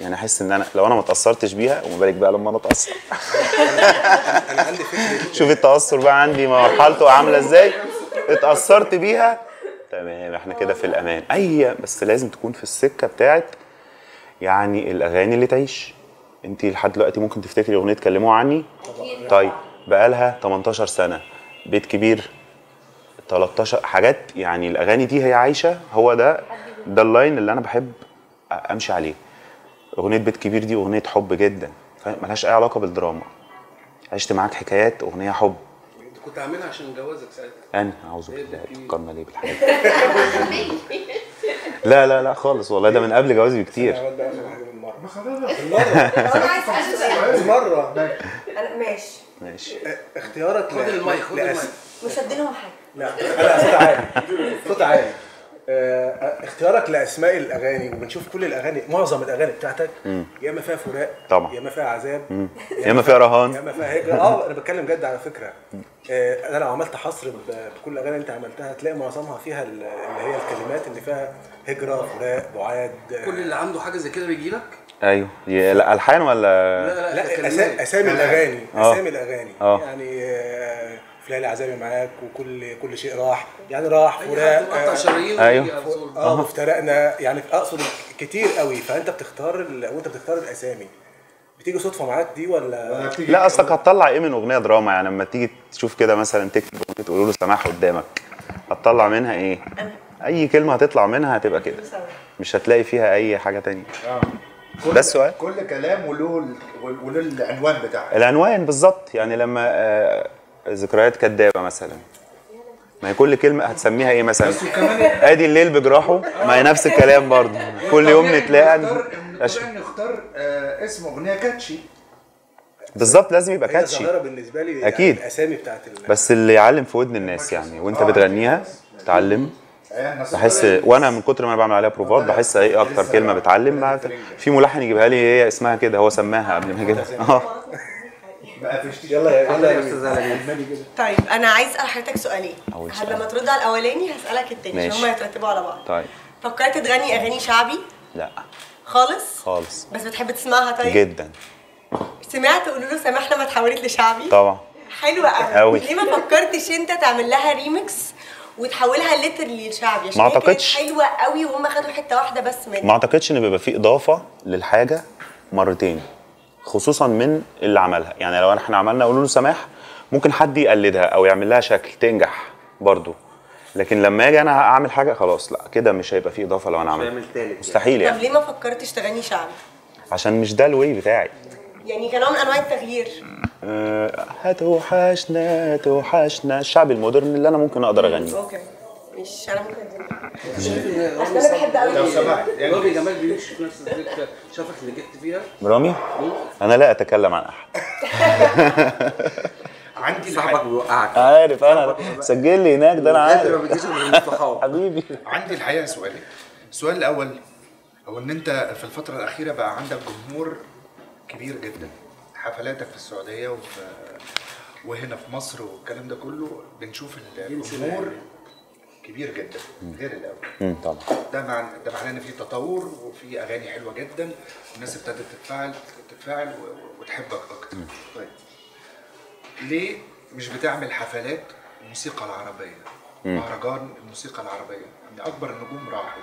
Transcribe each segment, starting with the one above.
يعني أحس إن أنا لو أنا ما اتأثرتش بيها وما بالك بقى لما أنا أتأثر. أنا عندي فكرة. شوف التأثر بقى عندي مرحلته عاملة إزاي. اتأثرت بيها. تمام إحنا كده في الأمان. أي بس لازم تكون في السكة بتاعت يعني الأغاني اللي تعيش. انت لحد دلوقتي ممكن تفتكري أغنية كلموها عني؟ طيب بقالها 18 سنة. بيت كبير 13 حاجات يعني الأغاني دي هي عايشة. هو ده ده ال line اللي أنا بحب أمشي عليه. أغنية بيت كبير دي أغنية حب جدا فاهم؟ ملهاش أي علاقة بالدراما. عشت معاك حكايات أغنية حب. أنت كنت عاملها عشان جوازك ساعتها؟ أنا أعوذ بالله تفكرنا ليه بالحاجات دي؟ لا لا لا خالص والله ده من قبل جوازي بكتير. حاجة بالمرة طب أنا ماشي. ماشي. اختيارك خد المايك خد المايك. مش هديلهم حاجة. لا لا صوت عالي صوت عالي. اختيارك لأسماء الأغاني وبنشوف كل الأغاني معظم الأغاني بتاعتك يا اما فيها فراق طبعا. يا اما فيها عذاب يا اما فيها رهان. يا اما فيها هجرة. آه أنا بتكلم جد على فكرة. آه، أنا لو عملت حصر بكل الأغاني اللي أنت عملتها هتلاقي معظمها فيها ال- اللي هي الكلمات اللي فيها هجرة فراق بعاد. آه، كل اللي عنده حاجة زي كده بيجي لك؟ أيوه. لا ألحان ولا؟ لا لا كلمات. أسا- اسامي الأغاني آه. أسامي الأغاني. آه. يعني آه، في ليالي عذابي معاك وكل كل شيء راح. يعني راح فراق آه، أيوه. على طول. آه وافترقنا. يعني أقصد كتير قوي. فأنت بتختار ال... وأنت بتختار الأسامي. بتيجي صدفة معاك دي ولا؟ لا أصلك هتطلع إيه من أغنية دراما؟ يعني لما تيجي تشوف كده مثلا تكتب أغنية تقول له سماح قدامك هتطلع منها إيه؟ أي كلمة هتطلع منها هتبقى كده. مش هتلاقي فيها أي حاجة تانية. كل ده السؤال؟ كل كلام وله وله العنوان بتاعه. العنوان بالظبط. يعني لما آه، ذكريات كدابة مثلا. ما هي كل كلمة هتسميها إيه مثلا؟ أدي الليل بجراحه. ما هي نفس الكلام برضه. كل يوم نتلاقى أش- نختار نختار آه، اسم أغنية كاتشي. بالظبط لازم يبقى كاتشي. بالنسبة لي أكيد. يعني الأسامي بتاعت ال... بس اللي يعلم في ودن الناس يعني. وأنت بتغنيها تعلم آه، بحس. وأنا من كتر ما أنا بعمل عليها بروفات بحس إيه أكتر كلمة بتعلم. في ملحن يجيبها لي هي اسمها كده. هو سماها قبل ما يجيبها آه بقى يلا يلا يا أستاذ طيب أنا عايز أسأل حضرتك سؤالين. هل سؤال. لما ترد على الأولاني هسألك التاني عشان. هما يترتبوا على بعض. طيب. فكرت تغني أغاني شعبي؟ لا. خالص؟ خالص. بس بتحب تسمعها طيب؟ جدا. سمعت قولوا له سامحنا ما اتحولت لشعبي؟ طبعا. حلوة قوي. ليه ما فكرتش انت تعمل لها ريميكس وتحولها literally لشعبي؟ عشان ما هي كانت أعتقدش. حلوة قوي وهم خدوا حتة واحدة بس منها. ما أعتقدش إن بيبقى في إضافة للحاجة مرتين. خصوصا من اللي عملها. يعني لو إحنا عملنا قولوا له سماح ممكن حد يقلدها أو يعمل لها شكل تنجح برضو. لكن لما أجي أنا اعمل حاجة خلاص لا كده مش هيبقى في إضافة لو أنا عملت. تالت يعني. مستحيل طب يعني ليه ما فكرتش تغني شعبي عشان مش ده الواي بتاعي. يعني كنوع من أنواع التغيير. أه هتوحشنا توحشنا الشعب المودرن اللي أنا ممكن أقدر أغنيه. أوكي. مش أنا ممكن أنا بحب قوي لو سمحت يعني رامي جمال بيشوف نفس الفكرة شافك اللي جبت فيها رامي أنا لا أتكلم عن أحد. عندي صاحبك بيوقعك. عارف أنا سجل لي هناك ده أنا ما عارف من الصحاب حبيبي. عندي الحقيقة سؤالين السؤال الأول هو إن أنت في الفترة الأخيرة بقى عندك جمهور كبير جدا. حفلاتك في السعودية وفي وهنا في مصر والكلام ده كله بنشوف الجمهور كبير جدا غير الأول. امم طبعا. ده معنى ده معناه إن في تطور وفي أغاني حلوة جدا والناس ابتدت تتفاعل تتفاعل وتحبك أكتر. طيب. ليه مش بتعمل حفلات الموسيقى العربية؟ مهرجان الموسيقى العربية. يعني أكبر النجوم راحوا.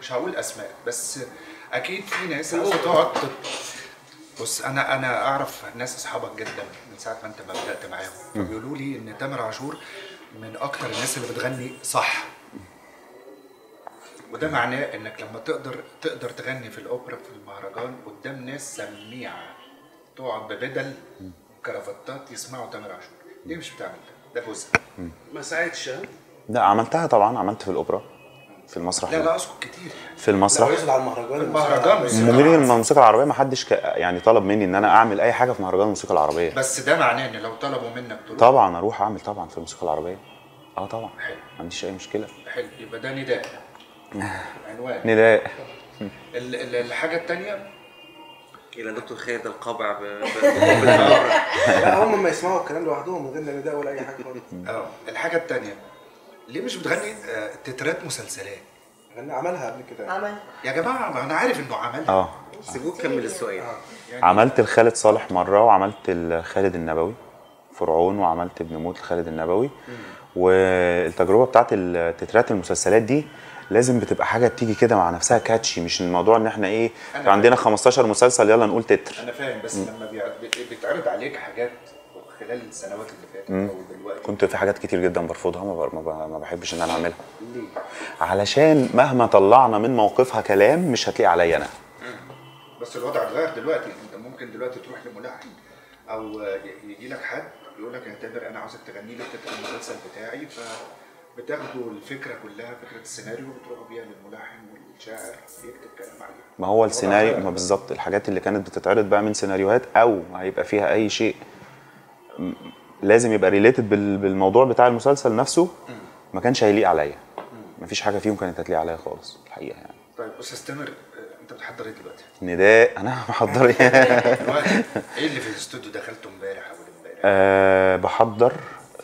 مش هقول أسماء بس أكيد في ناس عايزه تقعد بص أنا أنا أعرف ناس أصحابك جدا من ساعة ما أنت ما بدأت معاهم. فبيقولوا لي إن تامر عاشور من أكتر الناس اللي بتغني صح. وده معناه إنك لما تقدر تقدر تغني في الأوبرا في المهرجان قدام ناس سميعة تقعد ببدل كرافتات يسمعوا تامر عاشور. ليه مش بتعمل ده؟ ده جزء. ما ساعدش لا عملتها طبعا عملت في الأوبرا. في المسرح لا لا اقصد كتير. في المسرح؟ يقصد على المهرجان المهرجان الموسيقى مدير الموسيقى العربية ما حدش ك... يعني طلب مني إن أنا أعمل أي حاجة في مهرجان الموسيقى العربية. بس ده معناه إن لو طلبوا منك تروح طبعا أروح أعمل طبعا في الموسيقى العربية. آه طبعا. ما عنديش أي مشكلة. حلو. يبقى ده نداء. عنوان. نداء. ال- ال- الحاجة الثانية إلى دكتور خالد القابع ب- ب- بالنار لا هم ما يسمعوا الكلام لوحدهم من غير لا نداء ولا أي حاجة خالص. آه الحاجة الثانية ليه مش بتغني آه، تترات مسلسلات؟ غنى عملها قبل كده. عمل. يا جماعة ما أنا عارف إنه عملها. آه. سيبوك كمل السؤال. عملت لخالد صالح مرة وعملت لخالد النبوي فرعون وعملت ابن موت لخالد النبوي. والتجربة بتاعت التترات المسلسلات دي لازم بتبقى حاجة بتيجي كده مع نفسها كاتشي مش الموضوع إن إحنا إيه عندنا 15 مسلسل يلا نقول تتر. أنا فاهم بس لما بيع- بت- بيتعرض عليك حاجات خلال السنوات اللي فاتت أو دلوقتي. كنت في حاجات كتير جدا برفضها ما ما بحبش إن أنا أعملها. ليه؟ علشان مهما طلعنا من موقفها كلام مش هتلاقي عليا أنا. بس الوضع اتغير دلوقتي. أنت ممكن دلوقتي تروح لملحن أو يجي لك حد يقول لك يا تامر أنا عاوزك تغني لي تتر المسلسل بتاعي فبتاخدوا الفكرة كلها فكرة السيناريو وتروحوا بيها للملحن والشاعر يكتب كلام عليها ما هو السيناريو ما بالظبط. الحاجات اللي كانت بتتعرض بقى من سيناريوهات أو هيبقى فيها أي شيء لازم يبقى related بالموضوع بتاع المسلسل نفسه ما كانش هيليق عليا. مفيش حاجة فيهم كانت هتليق عليا خالص الحقيقة يعني. طيب أستاذ تامر آه، أنت بتحضر إيه دلوقتي؟ نداء. أنا محضر إيه؟ إيه اللي في الاستوديو؟ دخلته امبارح اول امبارح؟ أه بحضر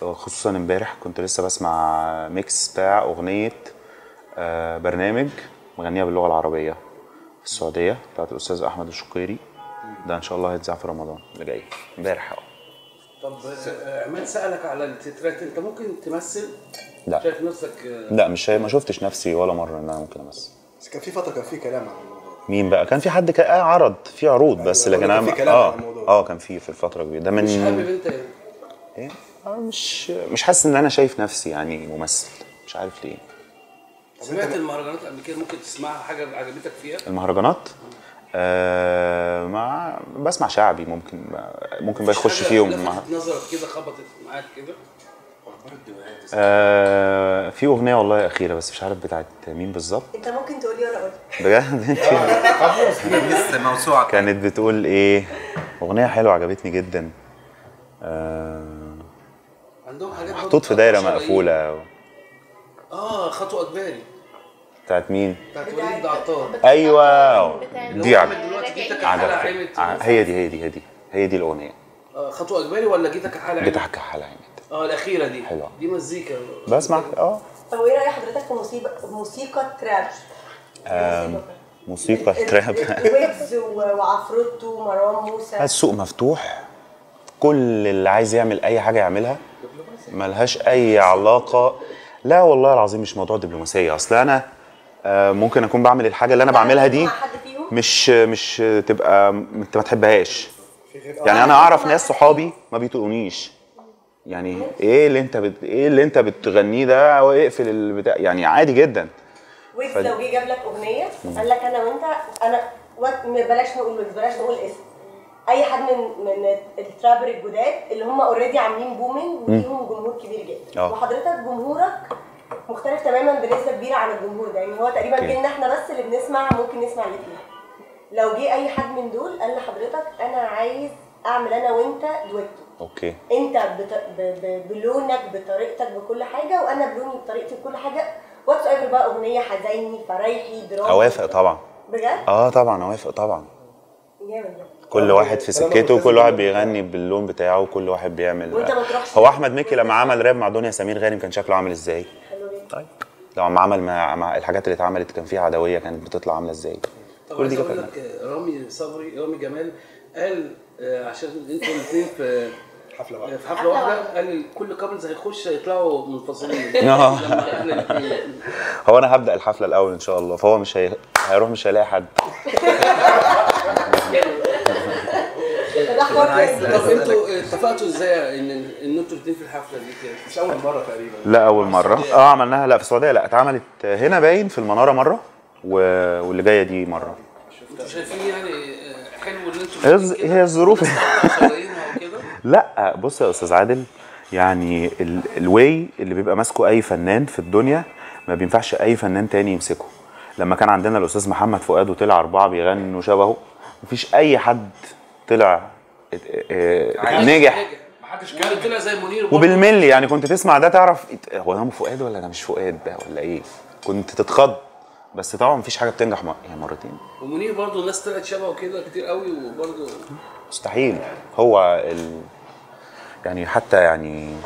خصوصا امبارح كنت لسه بسمع ميكس بتاع أغنية أه برنامج مغنيه باللغة العربية في السعودية بتاعت الأستاذ أحمد الشقيري. ده إن شاء الله هيتذاع في رمضان اللي جاي. امبارح آه طب آه، عماد سألك على التترات. انت ممكن تمثل؟ لا. شايف نفسك آه، لا مش ما شفتش نفسي ولا مرة إن أنا ممكن أمثل. بس كان في فترة كان في كلام عن الموضوع. مين بقى؟ كان في حد كان آه عرض في عروض بس أيوة، لكن كان أنا في كلام آه عن الموضوع. آه كان في في الفترة الجديده ده من مش حابب أنت إيه؟ آه مش مش حاسس إن أنا شايف نفسي يعني ممثل. مش عارف ليه. سمعت المهرجانات قبل كده؟ ممكن تسمعها حاجة عجبتك فيها؟ المهرجانات؟ آه مع بسمع شعبي ممكن ممكن بقى يخش فيهم. مع نظرك كده خبطت معاك كده؟ آه في أغنية والله أخيرة بس مش عارف بتاعت مين بالظبط. انت ممكن تقولي ولا أقول بجد؟ انت لسه موسوعة. كانت بتقول إيه؟ أغنية حلوة عجبتني جدا. آه عندهم حاجات محطوط في دايرة مقفولة. آه خطوة إجباري. بتاعت مين؟ بتاعت وليد عطار أيوه. دي جيتك حاله عجبتني ع- هي دي هي دي هي دي هي دي الأغنية. آه خطوة إجباري ولا جيتك حاله جيت عمت احكي حلقه آه الأخيرة دي. حلوة. دي مزيكا. بسمع. آه. طب وإيه رأي حضرتك في موسيقى موسيقى تراب؟ موسيقى. تراب. ويجز وعفروتو ومروان موسى. السوق مفتوح. كل اللي عايز يعمل أي حاجة يعملها. ملهاش أي علاقة. لا والله العظيم مش موضوع دبلوماسيه أصل أنا آه، ممكن أكون بعمل الحاجة اللي أنا بعملها دي مش مش تبقى أنت ما تحبهاش. غير يعني أنا أعرف ناس صحابي ما بيطقونيش يعني إيه اللي أنت بت... إيه اللي أنت بتغنيه ده؟ واقفل البتاع. يعني عادي جدا. ويجز لو جه جاب لك أغنية قال لك أنا وأنت أنا بلاش نقول ويجز بلاش نقول اسم. أي حد من من ال trapper الجداد اللي هم already عاملين booming وليهم جمهور كبير جدا. آه. وحضرتك جمهورك مختلف تماما بنسبة كبيرة عن الجمهور. ده يعني هو تقريبا. جيلنا إحنا بس اللي بنسمع ممكن نسمع الاثنين لو جه أي حد من دول قال لحضرتك أنا عايز أعمل أنا وأنت دويتو. okay. أنت بت... ب... ب... بلونك بطريقتك بكل حاجة وأنا بلوني بطريقتي بكل حاجة. whatever بقى أغنية حزيني فرايحي دراما أوافق طبعا. بجد؟ آه طبعا أوافق طبعا. جامد كل واحد في سكته وكل واحد. بيغني باللون بتاعه وكل واحد بيعمل وأنت ما تروحش هو أحمد مكي لما عمل راب مع دنيا سمير غانم كان شكله عامل إزاي؟ طيب. لما عمل مع, مع الحاجات اللي اتعملت كان فيها عدوية كانت بتطلع عاملة إزاي؟ طب كل دي كانت لك آه، رامي صبري رامي جمال قال آه، عشان أنتوا الاثنين في حفلة واحدة. في حفلة واحدة قال كل couples هيخش هيطلعوا منفصلين. آه. هو أنا هبدأ الحفلة الأول إن شاء الله فهو مش هي... هيروح مش هيلاقي حد ده حوار عايز- تاني. طب أنتوا اتفقتوا إزاي إن إن أنتوا الاثنين في الحفلة دي كده؟ مش أول مرة تقريبا. لا أول مرة. آه عملناها. لا في السعودية. لا اتعملت هنا باين في المنارة مرة. واللي جاية دي مرة. أنتوا شايفين يعني آه، حلو إن أنتوا هي الظروف. لا بص يا أستاذ عادل يعني ال... الواي اللي بيبقى ماسكه أي فنان في الدنيا ما بينفعش أي فنان تاني يمسكه. لما كان عندنا الأستاذ محمد فؤاد وطلع أربعة بيغنوا شبهه مفيش أي حد طلع نجح. محدش طلع زي منير برضه. وبالملي يعني كنت تسمع ده تعرف هو ده فؤاد ولا ده مش فؤاد ده ولا إيه؟ كنت تتخض. بس طبعا مفيش حاجة بتنجح مر... يعني مرتين. ومنير برضه الناس طلعت شبهه كده كتير قوي وبرضه مستحيل. هو ال... يعني حتى يعني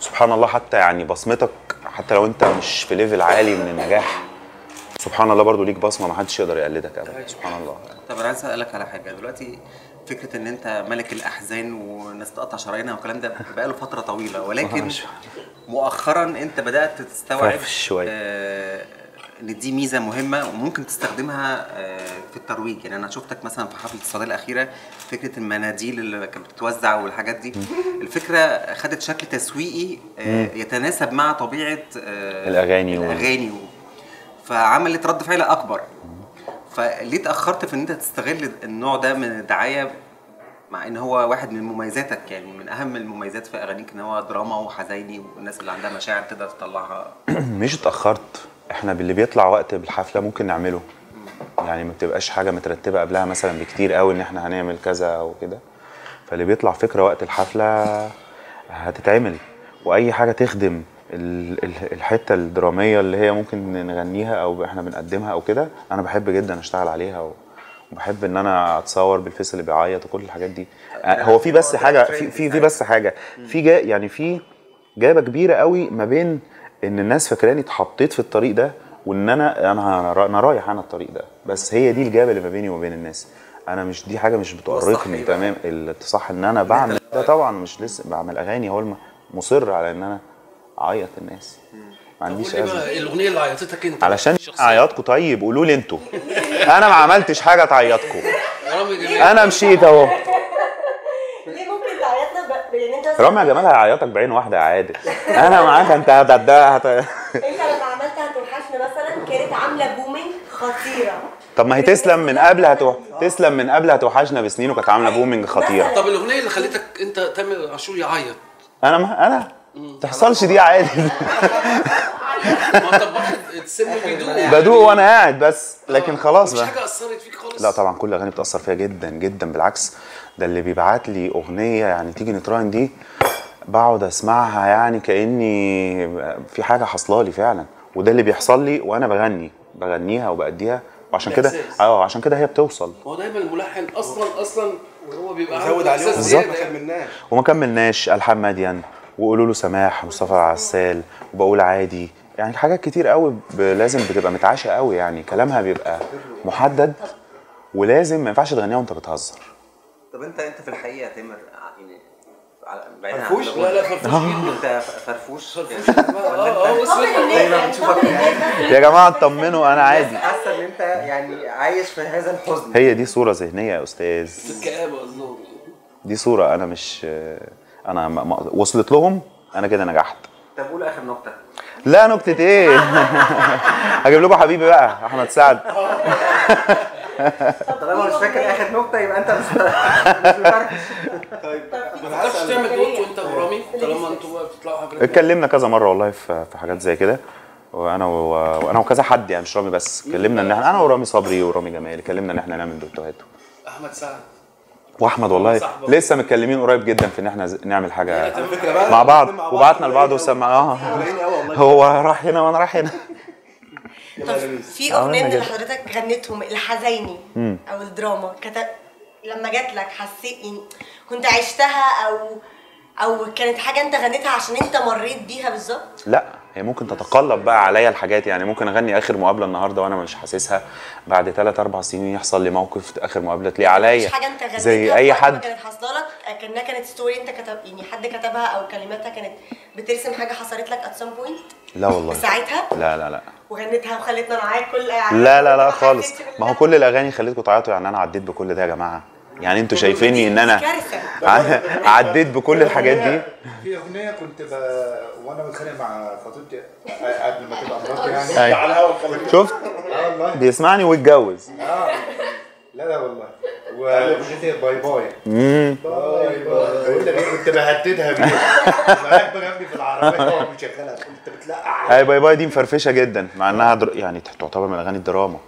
سبحان الله حتى يعني بصمتك حتى لو أنت مش في level عالي من النجاح سبحان الله برضو ليك بصمة ما حدش يقدر يقلدك ابدا. سبحان الله. طب أنا عايز أسألك على حاجة. دلوقتي فكرة إن أنت ملك الأحزان والناس تقطع شرايينها والكلام ده بقاله فترة طويلة ولكن مؤخرا أنت بدأت تستوعب شوية. آه، إن دي ميزة مهمة وممكن تستخدمها آه، في الترويج. يعني أنا شفتك مثلا في حفلة الصيدليه الأخيرة فكرة المناديل اللي كانت بتتوزع والحاجات دي. الفكرة خدت شكل تسويقي آه، يتناسب مع طبيعة الأغاني و- الأغاني و... فعملت رد فعل أكبر. فليه اتاخرت في إن أنت تستغل النوع ده من الدعاية مع إن هو واحد من مميزاتك؟ يعني من أهم المميزات في أغانيك إن هو دراما وحزيني والناس اللي عندها مشاعر تقدر تطلعها؟ مش اتأخرت. إحنا باللي بيطلع وقت بالحفلة ممكن نعمله. يعني ما بتبقاش حاجة مترتبة قبلها مثلا بكتير قوي إن إحنا هنعمل كذا أو كده. فاللي بيطلع فكرة وقت الحفلة هتتعمل. وأي حاجة تخدم الحتة الدرامية اللي هي ممكن نغنيها أو إحنا بنقدمها أو كده أنا بحب جدا أشتغل عليها وبحب إن أنا أتصور بالفيس اللي بيعيط وكل الحاجات دي. آه، هو في بس حاجة في في, في بس حاجة. في جا يعني في جابه كبيرة قوي ما بين إن الناس فاكراني اتحطيت في الطريق ده وإن أنا أنا أنا رايح أنا الطريق ده. بس هي دي الجابه اللي ما بيني وما بين الناس. أنا مش دي حاجة مش بتؤرقني تمام؟ الصح إن أنا بعمل ده طبعا مش لسه بعمل أغاني هو مصر على إن أنا اعيط الناس. ما عنديش ازمه الأغنية اللي عيطتك انت؟ علشان. عياطكم طيب قولوا لي أنتوا. أنا ما عملتش حاجة تعيطكم. أنا مشيت أهو. ليه ممكن تعيطنا ب... يعني رامي يا جمال هيعيطك بعين واحدة يا عادل أنا معاك أنت هت... أنت لما عملت هتوحشنا مثلا كانت عاملة بومينج خطيرة. طب ما هي تسلم من قبل هتوح... تسلم من قبل هتوحشنا بسنين وكانت عاملة booming خطيرة. طب الأغنية اللي خلتك انت تامر عاشور يعيط أنا ما أنا تحصلش دي عادي. ما بدوق وأنا قاعد بس. لكن خلاص مش بقى. حاجة أثرت فيك خالص؟ لا طبعا كل الأغاني بتأثر فيها جدا جدا. بالعكس ده اللي بيبعت لي أغنية يعني تيجي نتراهن دي بقعد أسمعها يعني كأني في حاجة حاصلة لي فعلا. وده اللي بيحصل لي وأنا بغني. بغنيها وبأديها. وعشان كده. آه عشان كده هي بتوصل. هو دايما الملحن أصلا أصلا هو بيبقى زود عنده عليهم. بالظبط. ما يعني. كملناش وما كملناش. الحان مدين. وقولوا له سماح مصطفى العسال وبقول عادي. يعني حاجات كتير قوي لازم بتبقى متعاشه قوي يعني. كلامها بيبقى محدد ولازم ما ينفعش تغنيها وانت بتهزر. طب انت انت في الحقيقة يا تامر يعني عن فرفوش؟ لا لا فرفوش. انت ف- فرفوش. آه آه دايما يعني بنشوفك طمن الناس يا جماعة اطمنوا أنا عادي. حاسة إن انت يعني عايش في هذا الحزن. هي دي صورة ذهنية يا أستاذ. الكآبة قصدهم دي صورة أنا مش أنا ما- ما- وصلت لهم أنا كده نجحت. طب قول آخر نقطة. لا نكتة إيه؟ هجيب لكم حبيبي بقى أحمد سعد. طالما مش فاكر آخر نقطة يبقى أنت مش مفركش ما تعرفش تعمل دوت وأنت ورامي طالما أنتوا بتطلعوا حاجات اتكلمنا كذا مرة والله في في حاجات زي كده. وأنا. وأنا وكذا حد يعني مش رامي بس. اتكلمنا إن إحنا أنا ورامي صبري ورامي جمال. اتكلمنا إن إحنا نعمل دوتوهات أحمد سعد. واحمد والله. لسه متكلمين قريب جدا في ان إحنا نعمل حاجة مع بعض وبعتنا لبعض قليلين وسمع أوي. آه. هو راح هنا وأنا رايح هنا طب في أغنية من اللي. حضرتك غنيتهم الحزيني أو الدراما كتب لما جات لك حسيت يعني كنت عشتها أو أو كانت حاجة أنت غنيتها عشان أنت مريت بيها بالظبط لا هي ممكن تتقلب بقى عليا الحاجات يعني. ممكن أغني آخر مقابلة النهارده وأنا مش حاسسها. بعد 3 4 سنين يحصل لي موقف آخر مقابلة. تلاقيه عليا حاجة أنت غنيتها زي أي حد. كانت حاصلة لك؟ كأنها كانت story أنت كتب يعني حد كتبها أو كلماتها كانت بترسم حاجة حصلت لك at some point لا والله. ساعتها؟ لا لا لا. وغنيتها وخلتنا نعيط كل لا لا لا خالص. ما هو. كل الأغاني خليتكم تعيطوا يعني. أنا عديت بكل ده يا جماعة. يعني أنتوا شايفيني ان أنا عديت بكل الحاجات دي؟ في أغنية كنت ب... وأنا بتخانق مع خطيبتي قبل ما تبقى مراتي يعني. أيوة. على الهوا شفت؟ آه والله. بيسمعني ويتجوز. لا لا والله. واغنيتي bye bye. امم bye bye. إيه كنت بهددها بيها. جنبي في العربية. ومشغلها كنت بتلقع. hi bye bye دي مفرفشة جدا مع إنها در... يعني تعتبر من أغاني الدراما.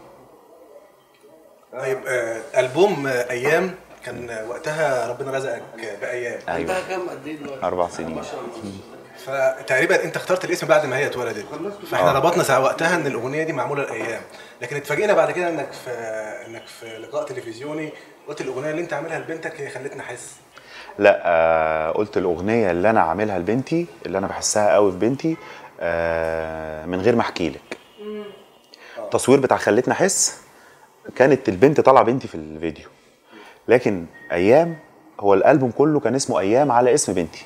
طيب آه، ألبوم أيام كان وقتها ربنا رزقك بأيام. أيوه. عندها كام قد إيه دلوقتي؟ أربع سنين. ما شاء الله. فتقريبا أنت اخترت الاسم بعد ما هي اتولدت. فإحنا آه. ربطنا ساعة وقتها إن الأغنية دي معمولة الأيام لكن اتفاجئنا بعد كده إنك في إنك في لقاء تلفزيوني قلت الأغنية اللي أنت عاملها لبنتك هي خلتني أحس. لا آه قلت الأغنية اللي أنا عاملها لبنتي اللي أنا بحسها قوي في بنتي آه من غير ما أحكي لك. التصوير بتاع خلتنا أحس كانت البنت طالعة بنتي في الفيديو. لكن أيام هو الألبوم كله كان اسمه أيام على اسم بنتي.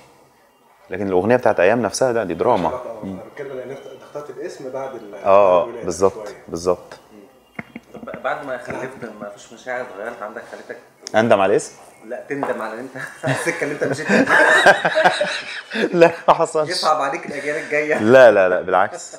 لكن الأغنية بتاعت أيام نفسها لا دي دراما. آه أنا بتكلم إن انت اخترت الاسم بعد آه الولادة بالظبط. بالظبط. طب بعد ما خلفت ما فيش مشاعر اتغيرت عندك خلتك اندم على الاسم؟ لا تندم على إن أنت السكة اللي أنت مشيت فيها. لا ما حصلش. يصعب عليك الأجيال الجاية. لا لا لا بالعكس.